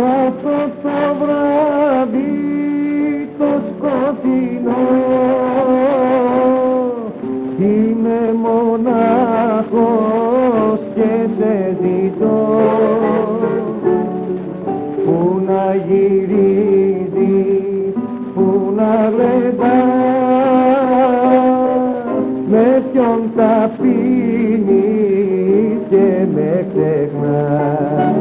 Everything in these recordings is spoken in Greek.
Αυτό το βράδυ το σκοτεινό ποιον τα πίνεις και με ξεχνάς.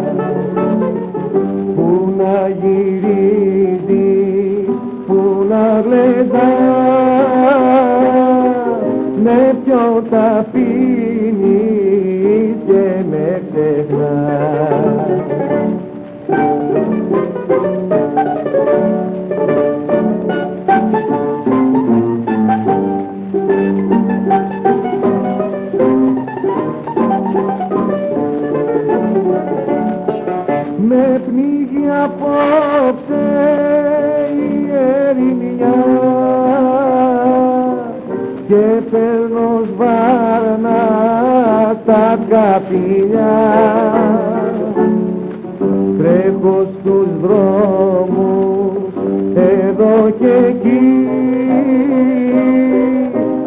Που να γυρίζεις, που να γλεντάς. Με ποιον τα πίνεις και με ξεχνάς με πνίγει απόψε η ερημιά. Και παίρνω σβάρνα τα καπηλιά. Τρέχω στους δρόμους εδώ και εκεί.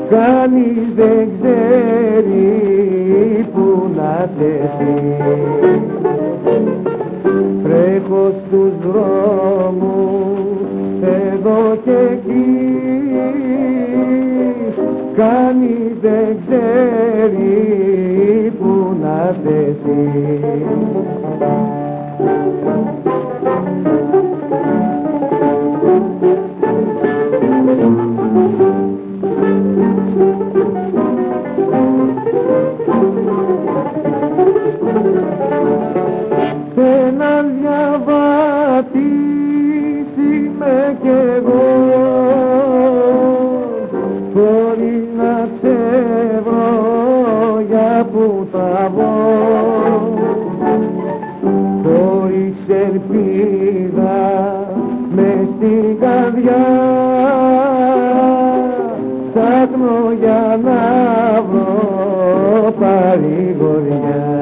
Κανείς δεν ξέρει που να τεθεί. Τρέχω στους δρόμους. Εδώ και εκεί Κανείς δεν ξέρει που να τεθεί διαβάτη είμαι κι εγώ. Χωρίς να ξέρω για που θα βγω. Χωρίς ελπίδα μες στην καρδιά. Ψάχνω για να βρω παρηγοριά